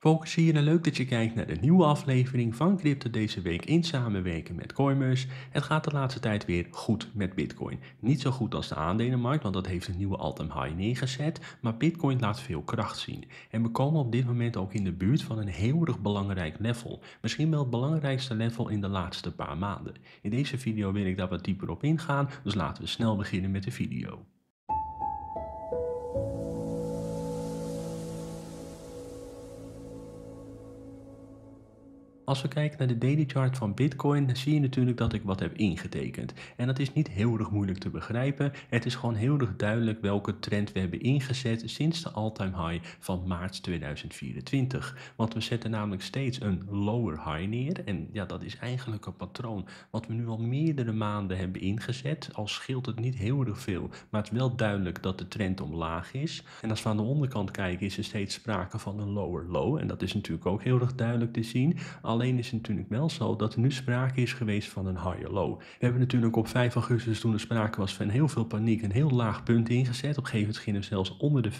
Focus hier en leuk dat je kijkt naar de nieuwe aflevering van Crypto deze week in samenwerking met Coinbase. Het gaat de laatste tijd weer goed met Bitcoin. Niet zo goed als de aandelenmarkt, want dat heeft een nieuwe all-time high neergezet, maar Bitcoin laat veel kracht zien. En we komen op dit moment ook in de buurt van een heel erg belangrijk level. Misschien wel het belangrijkste level in de laatste paar maanden. In deze video wil ik daar wat dieper op ingaan, dus laten we snel beginnen met de video. Als we kijken naar de daily chart van Bitcoin, dan zie je natuurlijk dat ik wat heb ingetekend. En dat is niet heel erg moeilijk te begrijpen. Het is gewoon heel erg duidelijk welke trend we hebben ingezet sinds de all-time high van maart 2024. Want we zetten namelijk steeds een lower high neer. En ja, dat is eigenlijk een patroon wat we nu al meerdere maanden hebben ingezet. Al scheelt het niet heel erg veel, maar het is wel duidelijk dat de trend omlaag is. En als we aan de onderkant kijken, is er steeds sprake van een lower low. En dat is natuurlijk ook heel erg duidelijk te zien. Alleen is het natuurlijk wel zo dat er nu sprake is geweest van een higher low. We hebben natuurlijk op 5 augustus toen er sprake was van heel veel paniek een heel laag punt ingezet. Op gegeven moment gingen we zelfs onder de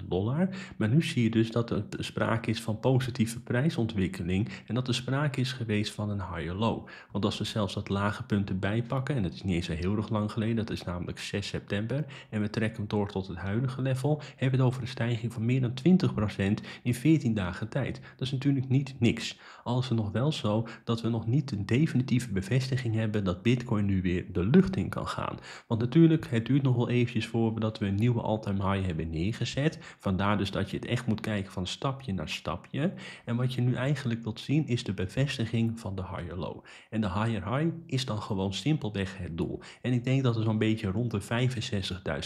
50.000 dollar. Maar nu zie je dus dat er sprake is van positieve prijsontwikkeling en dat er sprake is geweest van een higher low. Want als we zelfs dat lage punt erbij pakken, en dat is niet eens heel erg lang geleden, dat is namelijk 6 september, en we trekken hem door tot het huidige level, hebben we het over een stijging van meer dan 20% in 14 dagen tijd. Dat is natuurlijk niet niks is het nog wel zo dat we nog niet de definitieve bevestiging hebben dat Bitcoin nu weer de lucht in kan gaan. Want natuurlijk, het duurt nog wel eventjes voordat we een nieuwe all-time high hebben neergezet. Vandaar dus dat je het echt moet kijken van stapje naar stapje. En wat je nu eigenlijk wilt zien is de bevestiging van de higher low. En de higher high is dan gewoon simpelweg het doel. En ik denk dat het zo'n beetje rond de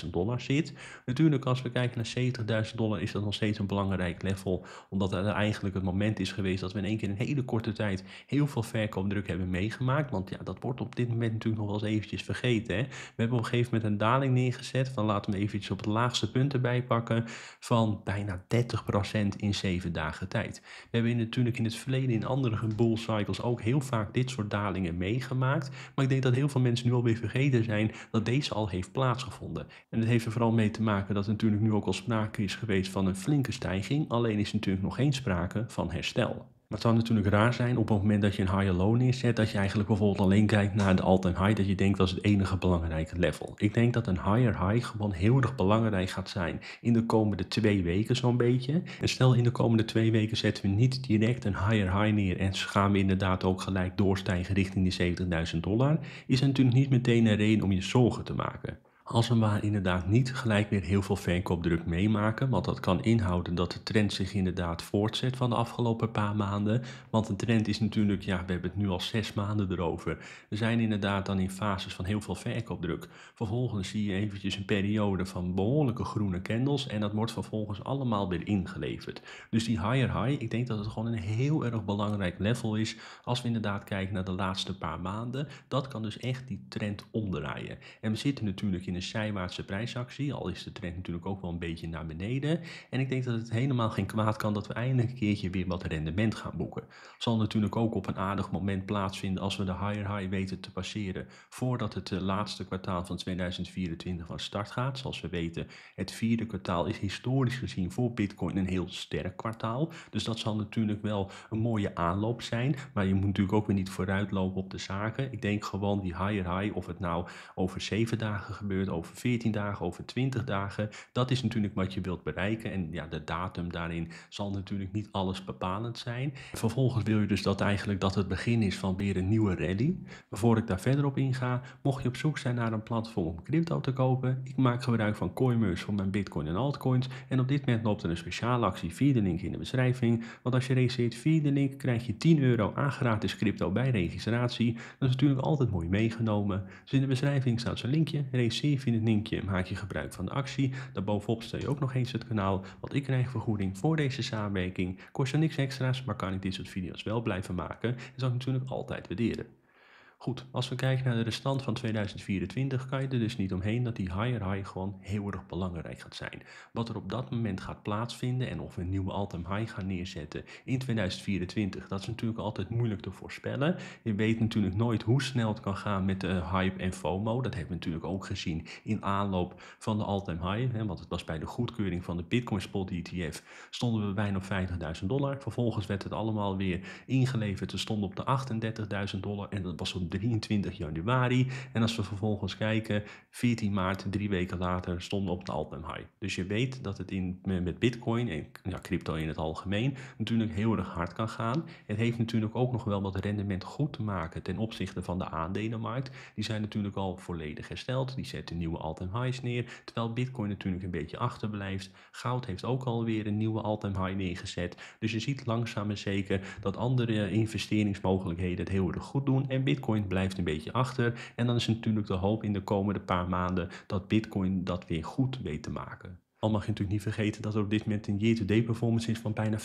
65.000 dollar zit. Natuurlijk, als we kijken naar 70.000 dollar is dat nog steeds een belangrijk level. Omdat het eigenlijk het moment is geweest dat we in één keer een hele korte tijd heel veel verkoopdruk hebben meegemaakt. Want ja, dat wordt op dit moment natuurlijk nog wel eens eventjes vergeten. Hè? We hebben op een gegeven moment een daling neergezet van laten we eventjes op het laagste punt erbij pakken van bijna 30% in 7 dagen tijd. We hebben natuurlijk in het verleden in andere bull cycles ook heel vaak dit soort dalingen meegemaakt. Maar ik denk dat heel veel mensen nu alweer vergeten zijn dat deze al heeft plaatsgevonden. En dat heeft er vooral mee te maken dat er natuurlijk nu ook al sprake is geweest van een flinke stijging. Alleen is natuurlijk nog geen sprake van herstel. Maar het zou natuurlijk raar zijn op het moment dat je een higher low neerzet, dat je eigenlijk bijvoorbeeld alleen kijkt naar de all-time high, dat je denkt dat is het enige belangrijke level. Ik denk dat een higher high gewoon heel erg belangrijk gaat zijn in de komende twee weken zo'n beetje. En stel in de komende twee weken zetten we niet direct een higher high neer en gaan we inderdaad ook gelijk doorstijgen richting die 70.000 dollar, is natuurlijk niet meteen een reden om je zorgen te maken. Als we maar inderdaad niet gelijk weer heel veel verkoopdruk meemaken, want dat kan inhouden dat de trend zich inderdaad voortzet van de afgelopen paar maanden. Want een trend is natuurlijk, ja, we hebben het nu al zes maanden erover. We zijn inderdaad dan in fases van heel veel verkoopdruk. Vervolgens zie je eventjes een periode van behoorlijke groene candles en dat wordt vervolgens allemaal weer ingeleverd. Dus die higher high, ik denk dat het gewoon een heel erg belangrijk level is als we inderdaad kijken naar de laatste paar maanden. Dat kan dus echt die trend omdraaien. En we zitten natuurlijk in een zijwaartse prijsactie, al is de trend natuurlijk ook wel een beetje naar beneden. En ik denk dat het helemaal geen kwaad kan dat we eindelijk een keertje weer wat rendement gaan boeken. Zal natuurlijk ook op een aardig moment plaatsvinden als we de higher high weten te passeren voordat het eh, laatste kwartaal van 2024 van start gaat. Zoals we weten, het vierde kwartaal is historisch gezien voor Bitcoin een heel sterk kwartaal. Dus dat zal natuurlijk wel een mooie aanloop zijn. Maar je moet natuurlijk ook weer niet vooruitlopen op de zaken. Ik denk gewoon die higher high, of het nou over zeven dagen gebeurt, over 14 dagen, over 20 dagen. Dat is natuurlijk wat je wilt bereiken. En ja, de datum daarin zal natuurlijk niet alles bepalend zijn. Vervolgens wil je dus dat eigenlijk dat het begin is van weer een nieuwe rally. Maar ik daar verder op inga, mocht je op zoek zijn naar een platform om crypto te kopen, ik maak gebruik van Coinmerce voor mijn bitcoin en altcoins. En op dit moment loopt er een speciale actie via de link in de beschrijving. Want als je registreert via de link, krijg je 10 euro aan gratis crypto bij registratie. Dat is natuurlijk altijd mooi meegenomen. Dus in de beschrijving staat zo'n linkje. Register via het linkje maak je gebruik van de actie. Daarbovenop stel je ook nog eens het kanaal, want ik krijg vergoeding voor deze samenwerking. Kost je niks extra's, maar kan ik dit soort video's wel blijven maken. Dat zou ik natuurlijk altijd waarderen. Goed, als we kijken naar de restant van 2024, kan je er dus niet omheen dat die higher high gewoon heel erg belangrijk gaat zijn. Wat er op dat moment gaat plaatsvinden en of we een nieuwe all-time high gaan neerzetten in 2024, dat is natuurlijk altijd moeilijk te voorspellen. Je weet natuurlijk nooit hoe snel het kan gaan met de hype en FOMO. Dat hebben we natuurlijk ook gezien in aanloop van de all-time high. Hè, want het was bij de goedkeuring van de Bitcoin Spot ETF stonden we bijna op 50.000 dollar. Vervolgens werd het allemaal weer ingeleverd. We stonden op de 38.000 dollar en dat was op 23 januari. En als we vervolgens kijken, 14 maart, drie weken later, stonden op de all-time high. Dus je weet dat het in, met Bitcoin en ja, crypto in het algemeen natuurlijk heel erg hard kan gaan. Het heeft natuurlijk ook nog wel wat rendement goed te maken ten opzichte van de aandelenmarkt. Die zijn natuurlijk al volledig hersteld. Die zetten nieuwe all-time highs neer. Terwijl Bitcoin natuurlijk een beetje achterblijft. Goud heeft ook alweer een nieuwe all-time high neergezet. Dus je ziet langzaam en zeker dat andere investeringsmogelijkheden het heel erg goed doen. En Bitcoin blijft een beetje achter. En dan is natuurlijk de hoop in de komende paar maanden dat Bitcoin dat weer goed weet te maken. Al mag je natuurlijk niet vergeten dat er op dit moment een year-to-date performance is van bijna 50%.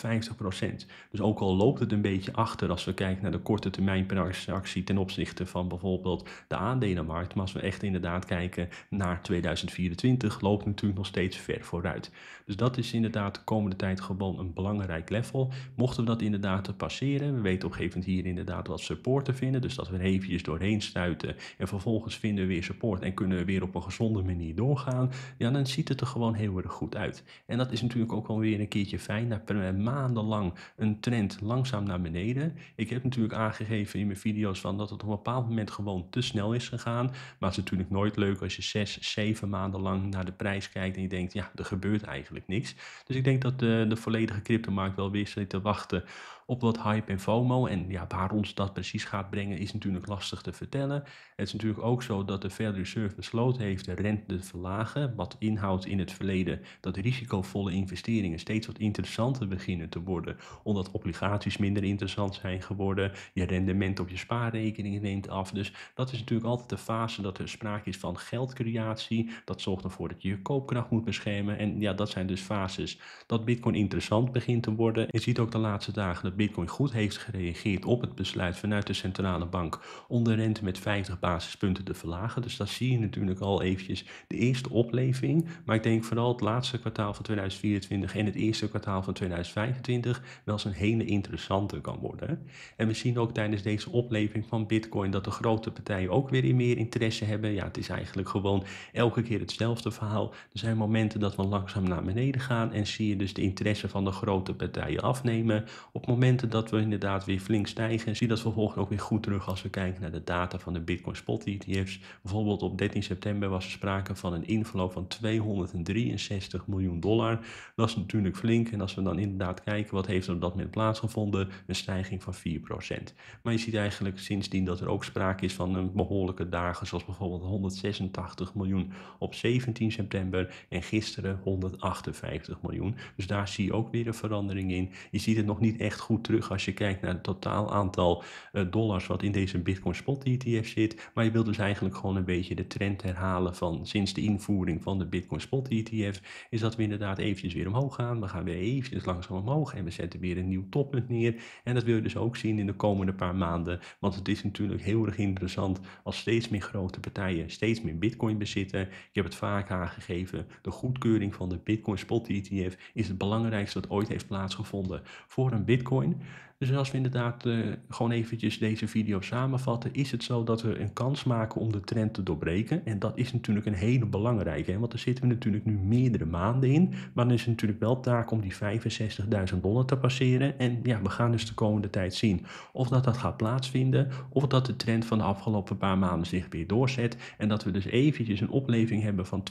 Dus ook al loopt het een beetje achter als we kijken naar de korte termijn transactie ten opzichte van bijvoorbeeld de aandelenmarkt. Maar als we echt inderdaad kijken naar 2024, loopt het natuurlijk nog steeds ver vooruit. Dus dat is inderdaad de komende tijd gewoon een belangrijk level. Mochten we dat inderdaad passeren, we weten op een gegeven moment hier inderdaad wat support te vinden. Dus dat we er eventjes doorheen stuiten en vervolgens vinden we weer support en kunnen we weer op een gezonde manier doorgaan. Ja, dan ziet het er gewoon heel goed uit. En dat is natuurlijk ook wel weer een keertje fijn. Na maandenlang een trend langzaam naar beneden. Ik heb natuurlijk aangegeven in mijn video's van dat het op een bepaald moment gewoon te snel is gegaan. Maar het is natuurlijk nooit leuk als je zes, zeven maanden lang naar de prijs kijkt en je denkt, ja, er gebeurt eigenlijk niks. Dus ik denk dat de, de volledige cryptomarkt wel weer zit te wachten op wat hype en FOMO. En ja, waar ons dat precies gaat brengen is natuurlijk lastig te vertellen. Het is natuurlijk ook zo dat de Federal Reserve besloten heeft de rente te verlagen. Wat inhoudt in het verleden dat risicovolle investeringen steeds wat interessanter beginnen te worden. Omdat obligaties minder interessant zijn geworden. Je rendement op je spaarrekeningen neemt af. Dus dat is natuurlijk altijd de fase dat er sprake is van geldcreatie. Dat zorgt ervoor dat je je koopkracht moet beschermen. En ja, dat zijn dus fases dat Bitcoin interessant begint te worden. Je ziet ook de laatste dagen Bitcoin goed heeft gereageerd op het besluit vanuit de centrale bank om de rente met 50 basispunten te verlagen. Dus daar zie je natuurlijk al eventjes de eerste opleving. Maar ik denk vooral het laatste kwartaal van 2024 en het eerste kwartaal van 2025 wel eens een hele interessante kan worden. En we zien ook tijdens deze opleving van Bitcoin dat de grote partijen ook weer meer interesse hebben. Ja, het is eigenlijk gewoon elke keer hetzelfde verhaal. Er zijn momenten dat we langzaam naar beneden gaan en zie je dus de interesse van de grote partijen afnemen. Op het dat we inderdaad weer flink stijgen, zie je dat vervolgens ook weer goed terug als we kijken naar de data van de Bitcoin Spot ETF's. Bijvoorbeeld op 13 september was er sprake van een inflow van 263 miljoen dollar. Dat is natuurlijk flink. En als we dan inderdaad kijken wat heeft er op dat moment plaatsgevonden, een stijging van 4%. Maar je ziet eigenlijk sindsdien dat er ook sprake is van een behoorlijke dagen, zoals bijvoorbeeld 186 miljoen op 17 september en gisteren 158 miljoen. Dus daar zie je ook weer een verandering in. Je ziet het nog niet echt goed terug als je kijkt naar het totaal aantal uh, dollars wat in deze Bitcoin Spot ETF zit. Maar je wilt dus eigenlijk gewoon een beetje de trend herhalen van sinds de invoering van de Bitcoin Spot ETF. Is dat we inderdaad eventjes weer omhoog gaan. We gaan weer eventjes langzaam omhoog en we zetten weer een nieuw toppunt neer. En dat wil je dus ook zien in de komende paar maanden. Want het is natuurlijk heel erg interessant als steeds meer grote partijen steeds meer Bitcoin bezitten. Ik heb het vaak aangegeven. De goedkeuring van de Bitcoin Spot ETF is het belangrijkste wat ooit heeft plaatsgevonden voor een Bitcoin Bitcoin. Dus als we inderdaad uh, gewoon eventjes deze video samenvatten, is het zo dat we een kans maken om de trend te doorbreken. En dat is natuurlijk een hele belangrijke, hè? want daar zitten we natuurlijk nu meerdere maanden in. Maar dan is het natuurlijk wel taak om die 65.000 dollar te passeren. En ja, we gaan dus de komende tijd zien of dat dat gaat plaatsvinden, of dat de trend van de afgelopen paar maanden zich weer doorzet. En dat we dus eventjes een opleving hebben van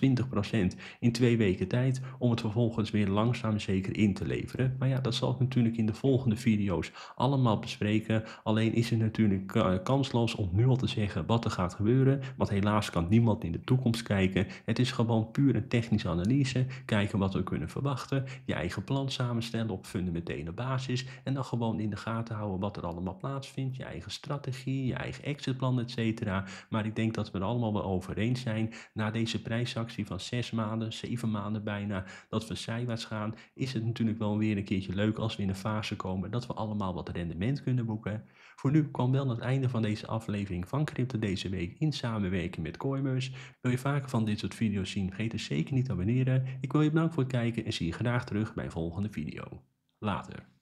20% in twee weken tijd, om het vervolgens weer langzaam zeker in te leveren. Maar ja, dat zal ik natuurlijk in de volgende video's allemaal bespreken. Alleen is het natuurlijk eh, kansloos om nu al te zeggen wat er gaat gebeuren. Want helaas kan niemand in de toekomst kijken. Het is gewoon puur een technische analyse. Kijken wat we kunnen verwachten. Je eigen plan samenstellen op fundamentele basis. En dan gewoon in de gaten houden wat er allemaal plaatsvindt. Je eigen strategie, je eigen exitplan, et cetera. Maar ik denk dat we er allemaal wel over eens zijn. Na deze prijsactie van zes maanden, zeven maanden bijna, dat we zijwaarts gaan, is het natuurlijk wel weer een keertje leuk als we in een fase komen dat we allemaal wat rendement kunnen boeken. Voor nu kwam wel het einde van deze aflevering van Crypto deze week in samenwerking met Coinbase. Wil je vaker van dit soort video's zien, vergeet er zeker niet te abonneren. Ik wil je bedanken voor het kijken en zie je graag terug bij een volgende video. Later.